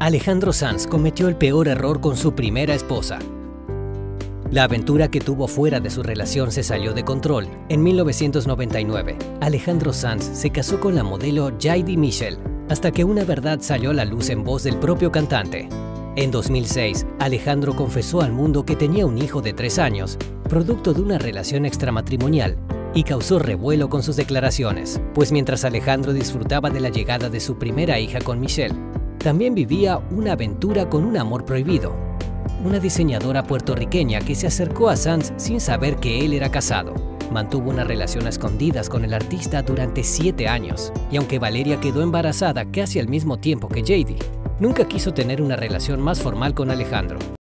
Alejandro Sanz cometió el peor error con su primera esposa. La aventura que tuvo fuera de su relación se salió de control. En 1999, Alejandro Sanz se casó con la modelo Jaidi Michel, hasta que una verdad salió a la luz en voz del propio cantante. En 2006, Alejandro confesó al mundo que tenía un hijo de tres años, producto de una relación extramatrimonial, y causó revuelo con sus declaraciones, pues mientras Alejandro disfrutaba de la llegada de su primera hija con Michelle, también vivía una aventura con un amor prohibido. Una diseñadora puertorriqueña que se acercó a Sanz sin saber que él era casado. Mantuvo una relación a escondidas con el artista durante siete años, y aunque Valeria quedó embarazada casi al mismo tiempo que JD, nunca quiso tener una relación más formal con Alejandro.